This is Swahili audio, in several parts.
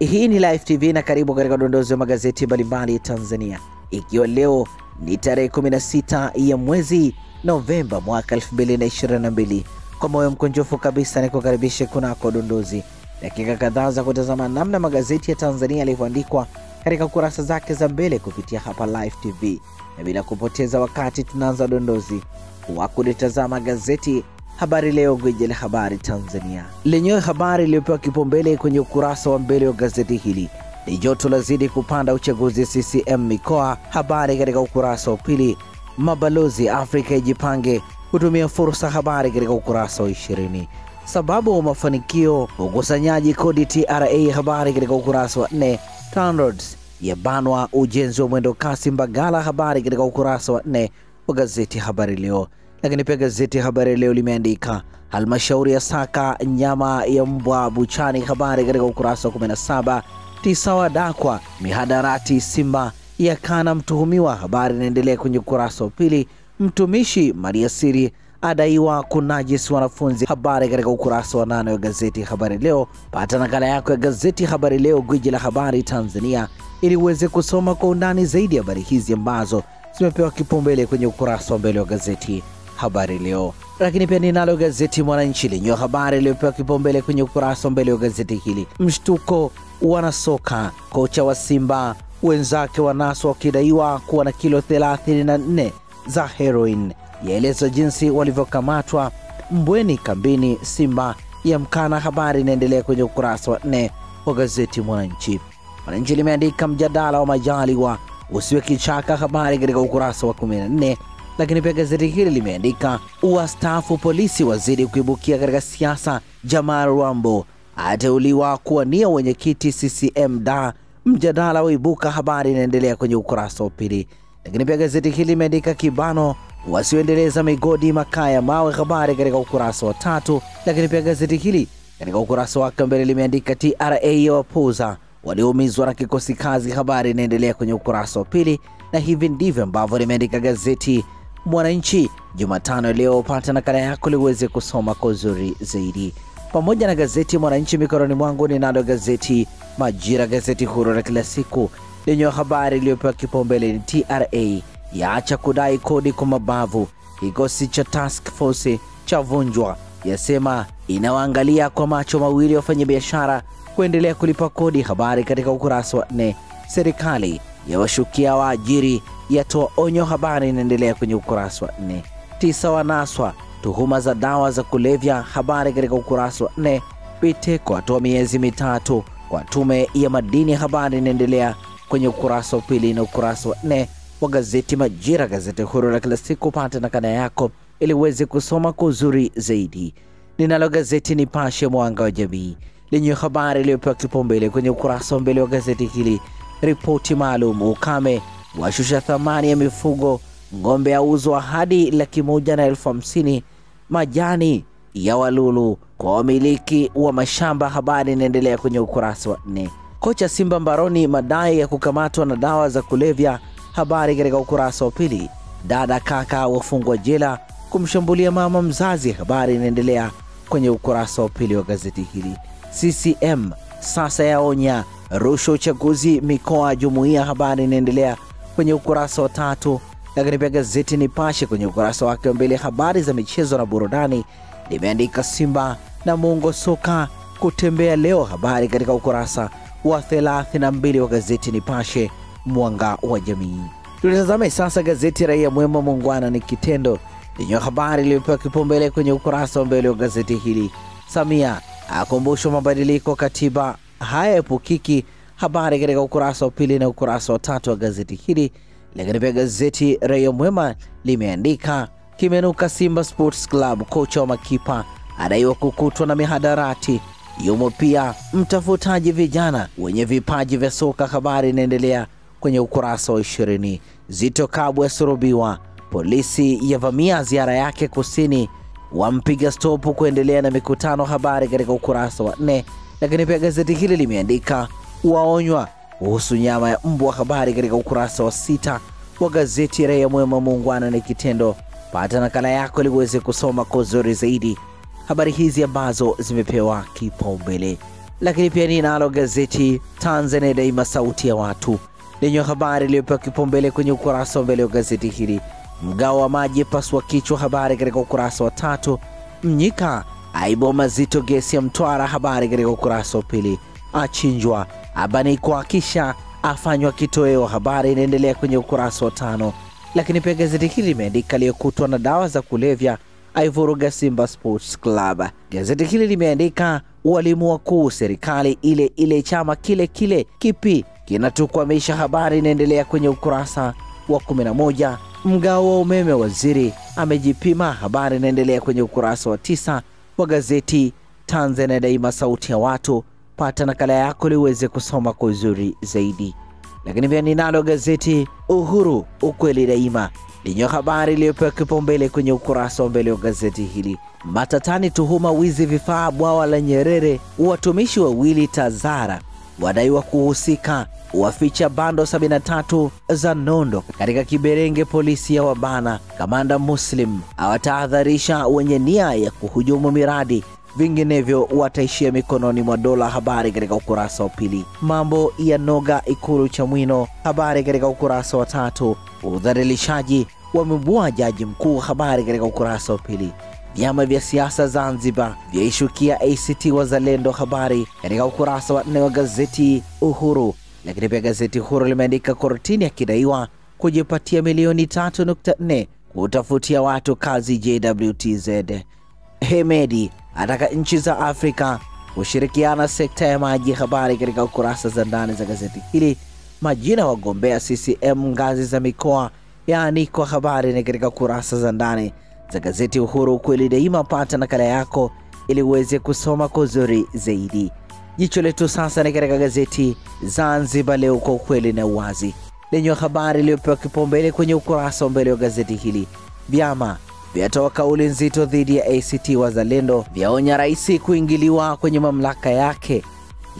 Hii ni Live TV na karibu katika udondozi wa magazeti mbalimbali Tanzania, ikiwa leo ni tarehe 16 ya mwezi Novemba mwaka 2022. Kwa moyo mkunjufu kabisa ni kukaribisha kunako udondozi, dakika kadhaa za kutazama namna magazeti ya Tanzania yalivyoandikwa katika kurasa zake za mbele kupitia hapa Live TV, na bila kupoteza wakati tunaanza udondozi wa kulitazama gazeti Habari Leo, gwiji la habari Tanzania lenyewe. Habari iliyopewa kipaumbele kwenye ukurasa wa mbele wa gazeti hili ni joto lazidi kupanda uchaguzi CCM mikoa. Habari katika ukurasa wa pili, mabalozi Afrika ijipange kutumia fursa. Habari katika ukurasa wa ishirini, sababu wa mafanikio ukusanyaji kodi TRA. Habari katika ukurasa wa nne, TANROADS yabanwa ujenzi wa mwendo kasi Mbagala. Habari katika ukurasa wa nne wa gazeti Habari Leo. Lakini pia gazeti Habari Leo limeandika halmashauri ya saka nyama ya mbwa buchani. Habari katika ukurasa wa 17. Tisa wadakwa mihadarati Simba yakana mtuhumiwa. Habari inaendelea kwenye ukurasa wa pili. Mtumishi maliasiri adaiwa kunajisi wanafunzi. Habari katika ukurasa wa nane wa gazeti Habari Leo. Pata nakala yako ya gazeti Habari Leo, gwiji la habari Tanzania, ili uweze kusoma kwa undani zaidi habari hizi ambazo zimepewa kipaumbele kwenye ukurasa wa mbele wa gazeti Habari Leo. Lakini pia ninalo gazeti Mwananchi lenye habari iliyopewa kipaumbele kwenye ukurasa wa mbele wa gazeti hili. Mshtuko wanasoka, kocha wa Simba wenzake wanaswa wakidaiwa kuwa na kilo 34 za heroin, yaeleza jinsi walivyokamatwa Mbweni kambini Simba ya mkana. Habari inaendelea kwenye ukurasa wa nne wa gazeti Mwananchi. Mwananchi limeandika mjadala wa Majaliwa usiwe kichaka, habari katika ukurasa wa 14 lakini pia gazeti hili limeandika wastaafu polisi wazidi kuibukia katika siasa. Jamal Rambo ateuliwa kuwania wenyekiti CCM da mjadala waibuka. Habari inaendelea kwenye ukurasa wa pili. Lakini pia gazeti hili limeandika kibano wasioendeleza migodi makaa ya mawe. Habari katika ukurasa wa tatu. Lakini pia gazeti hili katika ukurasa wake mbele limeandika TRA ya wapuza walioumizwa na kikosi kazi. Habari inaendelea kwenye ukurasa wa pili, na hivi ndivyo ambavyo limeandika gazeti Mwananchi Jumatano leo. Pata nakala yako liweze kusoma kwa uzuri zaidi. Pamoja na gazeti Mwananchi mikononi mwangu, ninalo gazeti Majira, gazeti huru la kila siku lenye habari iliyopewa kipaumbele ni TRA yaacha kudai kodi kwa mabavu, kikosi cha task force cha vunjwa, yasema inawaangalia kwa macho mawili wafanyabiashara kuendelea kulipa kodi. Habari katika ukurasa wa nne. Serikali yawashukia waajiri yatoa onyo. Habari inaendelea kwenye ukurasa wa nne. Tisa wanaswa tuhuma za dawa za kulevya. Habari katika ukurasa wa nne. Biteko atoa miezi mitatu kwa tume ya madini. Habari inaendelea kwenye ukurasa wa pili na ukurasa wa nne wa gazeti Majira, gazeti huru la kila siku. Pata nakala yako ili uweze kusoma kwa uzuri zaidi. Ninalo gazeti Nipashe Mwanga wa Jamii lenye habari iliyopewa kipaumbele kwenye ukurasa wa mbele wa gazeti hili. Ripoti maalum ukame washusha thamani ya mifugo, ng'ombe auzwa hadi laki moja na elfu hamsini. Majani ya walulu kwa wamiliki wa mashamba. Habari inaendelea kwenye ukurasa wa nne. Kocha Simba mbaroni madai ya kukamatwa na dawa za kulevya. Habari katika ukurasa wa pili. Dada kaka wafungwa jela kumshambulia mama mzazi. Habari inaendelea kwenye ukurasa wa pili wa gazeti hili. CCM sasa yaonya rushwa uchaguzi mikoa jumuiya. Habari inaendelea kwenye ukurasa wa tatu. Lakini pia gazeti Nipashe kwenye ukurasa wake wa mbele, habari za michezo na burudani, limeandika Simba na Mungo soka kutembea leo. Habari katika ukurasa wa 32 wa gazeti Nipashe mwanga wa jamii. Tulitazame sasa gazeti Raia Mwema, muungwana ni kitendo, lenye habari iliyopewa kipaumbele kwenye ukurasa wa mbele wa gazeti hili. Samia akumbushwa mabadiliko katiba hayaepukiki. Habari katika ukurasa wa pili na ukurasa wa tatu wa gazeti hili. Lakini pia gazeti Raia Mwema limeandika kimenuka Simba Sports Club, kocha wa makipa adaiwa kukutwa na mihadarati. Yumo pia mtafutaji vijana wenye vipaji vya soka. Habari inaendelea kwenye ukurasa wa ishirini. Zito Kabwe asurubiwa, polisi yavamia ziara yake kusini, wampiga stopu kuendelea na mikutano. Habari katika ukurasa wa nne. Lakini pia gazeti hili limeandika waonywa kuhusu nyama ya mbwa. Habari katika ukurasa wa sita wa gazeti Raia Mwema, muungwana ni kitendo. Pata nakala yako ili uweze kusoma kwa uzuri zaidi habari hizi ambazo zimepewa kipaumbele. lakini pia ninalo gazeti Tanzania Daima, sauti ya watu, lenye habari iliyopewa kipaumbele kwenye ukurasa wa mbele wa gazeti hili. Mgao wa maji pasua kichwa, habari katika ukurasa wa tatu. Mnyika aibu mazito gesi ya Mtwara, habari katika ukurasa wa pili. Achinjwa abanikwa kisha afanywa kitoweo, habari inaendelea kwenye ukurasa wa tano. Lakini pia gazeti hili limeandika aliyekutwa na dawa za kulevya aivuruga Simba Sports Club. Gazeti hili limeandika walimu wakuu serikali ile ile chama kile kile kipi kinatukwamisha, habari inaendelea kwenye ukurasa wa 11. Mgao wa umeme waziri amejipima, habari inaendelea kwenye ukurasa wa tisa wa gazeti Tanzania Daima, sauti ya watu. Pata nakala yako ili uweze kusoma kwa uzuri zaidi. Lakini pia ninalo gazeti Uhuru, ukweli daima, lenye habari iliyopewa kipaumbele kwenye ukurasa wa mbele wa gazeti hili. Matatani, tuhuma wizi vifaa bwawa la Nyerere, watumishi wawili Tazara wadaiwa kuhusika, waficha bando 73 za nondo katika kiberenge, polisi ya wabana. Kamanda Muslim awatahadharisha wenye nia ya kuhujumu miradi vinginevyo wataishia mikononi mwa dola. Habari katika ukurasa wa pili. Mambo ya noga Ikulu Chamwino, habari katika ukurasa wa tatu. Udhalilishaji wamebua jaji mkuu, habari katika ukurasa wa pili. Vyama vya siasa Zanzibar vyaishukia ACT Wazalendo, habari katika ukurasa wa nne wa gazeti Uhuru. Lakini pia gazeti Uhuru limeandika kortini akidaiwa kujipatia milioni 3.4 kutafutia watu kazi JWTZ. Hemedi ataka nchi za Afrika kushirikiana sekta ya maji. Habari katika ukurasa za ndani za gazeti hili. Majina wagombea CCM ngazi za mikoa yaani, kwa habari ni katika kurasa za ndani za gazeti Uhuru, ukweli daima. Pata nakala yako ili uweze kusoma kwa uzuri zaidi. Jicho letu sasa ni katika gazeti Zanzibar Leo, kwa ukweli na uwazi, lenye habari iliyopewa kipaumbele kwenye ukurasa wa mbele wa gazeti hili. Vyama vyatoa kauli nzito dhidi ya ACT Wazalendo, vyaonya rais kuingiliwa kwenye mamlaka yake.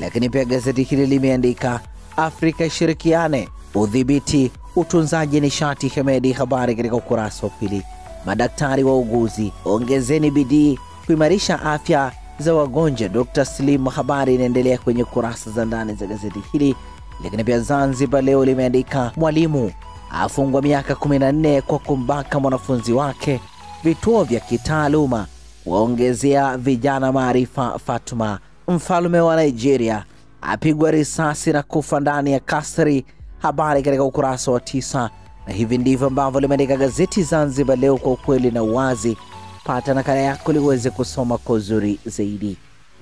Lakini pia gazeti hili limeandika Afrika ishirikiane udhibiti utunzaji nishati Hemedi, habari katika ukurasa wa pili. Madaktari wa uguzi ongezeni bidii kuimarisha afya za wagonjwa, Dr. Slim, habari inaendelea kwenye kurasa za ndani za gazeti hili. Lakini pia Zanzibar Leo limeandika mwalimu afungwa miaka 14 kwa kumbaka mwanafunzi wake. Vituo vya kitaaluma waongezea vijana maarifa. Fatuma mfalme wa Nigeria apigwa risasi na kufa ndani ya kasri, habari katika ukurasa wa tisa. Na hivi ndivyo ambavyo limeandika gazeti Zanzibar Leo, kwa ukweli na uwazi. Pata nakala yako liweze kusoma kwa uzuri zaidi.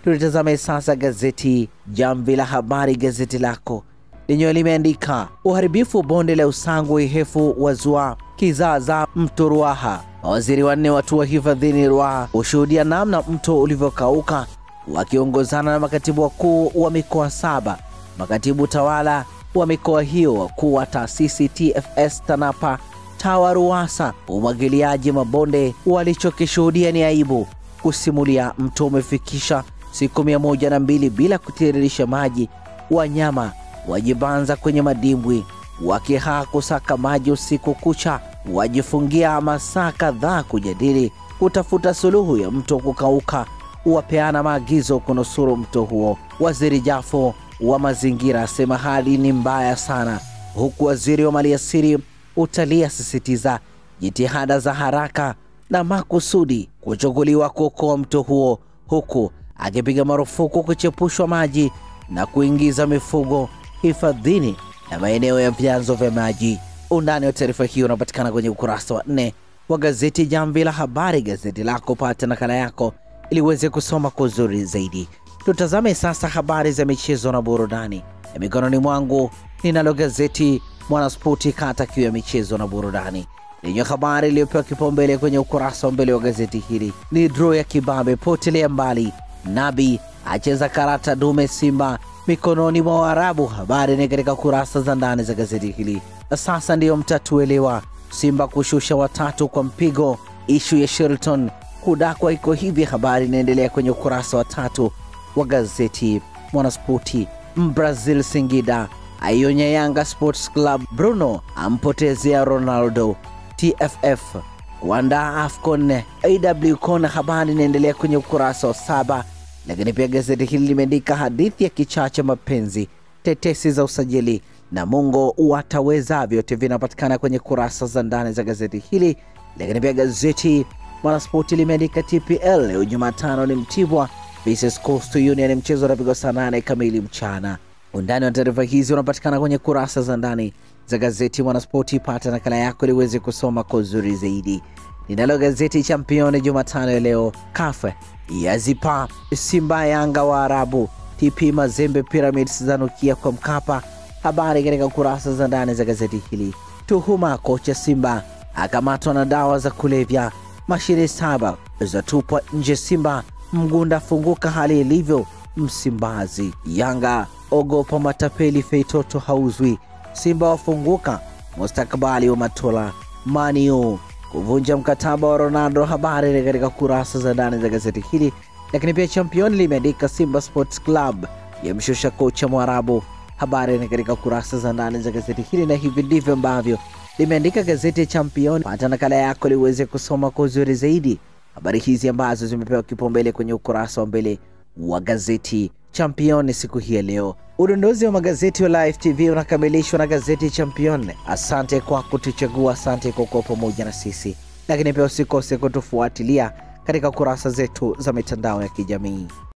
Tulitazame sasa gazeti Jamvi la Habari, gazeti lako lenyewe limeandika uharibifu bonde la Usangu Ihefu wazua kizaazaa mto Ruaha. Mawaziri wanne watua hifadhini Ruaha hushuhudia namna mto ulivyokauka, wakiongozana na makatibu wakuu wa mikoa saba, makatibu tawala wa mikoa hiyo, wakuu wa taasisi TFS, TANAPA, TAWA, RUWASA. Umwagiliaji mabonde walichokishuhudia ni aibu, kusimulia mto umefikisha siku mia moja na mbili bila kutiririsha maji, wanyama wajibanza kwenye madimbwi wakihaa kusaka maji usiku kucha, wajifungia masaa kadhaa kujadili kutafuta suluhu ya mto kukauka, wapeana maagizo kunusuru mto huo. Waziri Jafo wa mazingira asema hali ni mbaya sana, huku waziri wa maliasili utalii asisitiza jitihada za haraka na makusudi kuchukuliwa kuokoa mto huo, huku akipiga marufuku kuchepushwa maji na kuingiza mifugo hifadhini na maeneo ya vyanzo vya maji. Undani wa taarifa hiyo unapatikana kwenye ukurasa wa nne wa gazeti Jamvi la Habari, gazeti lako. Pata nakala yako ili uweze kusoma kwa uzuri zaidi. Tutazame sasa habari za michezo na burudani, mikononi mwangu ninalo gazeti Mwanaspoti, kata kiu ya michezo na burudani lenye habari iliyopewa kipaumbele kwenye ukurasa wa mbele wa gazeti hili ni draw ya kibabe, potelea mbali, Nabi acheza karata dume Simba mikononi mwa Waarabu. Habari ni katika kurasa za ndani za gazeti hili. Sasa ndiyo mtatuelewa, Simba kushusha watatu kwa mpigo, ishu ya Sheraton kudakwa iko hivi. Habari inaendelea kwenye ukurasa wa tatu wa gazeti Mwanaspoti. Mbrazil Singida aionya Yanga Sports Club, Bruno ampotezea Ronaldo. TFF kuandaa AFCON AW habari inaendelea kwenye ukurasa wa saba Lakini pia gazeti hili limeandika hadithi ya kichaa cha mapenzi, tetesi za usajili na Mungo wataweza, vyote vinapatikana kwenye kurasa za ndani za gazeti hili. Lakini pia gazeti Mwanaspoti limeandika TPL leo Jumatano ni Mtibwa versus Coastal Union, mchezo unapigwa saa nane kamili mchana. Undani wa taarifa hizi unapatikana kwenye kurasa za ndani za gazeti Mwanaspoti. Pata nakala yako ili uweze kusoma kwa uzuri zaidi. Ninalo gazeti Championi Jumatano ya leo, kafe yazipa Simba Yanga wa Arabu, TP Mazembe Pyramids zanukia kwa Mkapa. Habari katika kurasa za ndani za gazeti hili. Tuhuma kocha Simba akamatwa na dawa za kulevya, mashine saba zatupwa nje Simba, Mgunda funguka hali ilivyo Msimbazi. Yanga ogopa matapeli, Feitoto hauzwi, Simba wafunguka mustakabali wa Matola. Maniu kuvunja mkataba wa Ronaldo. Habari katika kurasa za ndani za gazeti hili. Lakini pia Champion limeandika Simba Sports Club yamshusha kocha Mwarabu. Habari ni katika kurasa za ndani za gazeti hili, na hivi ndivyo ambavyo limeandika gazeti ya Champion. Pata nakala yako liweze kusoma kwa uzuri zaidi habari hizi ambazo zimepewa kipaumbele kwenye ukurasa wa mbele wa gazeti Champion siku hii ya leo. Udondozi wa magazeti wa Live TV unakamilishwa na gazeti Champion. Asante kwa kutuchagua, asante kwa kuwa pamoja na sisi, lakini pia usikose kutufuatilia katika kurasa zetu za mitandao ya kijamii.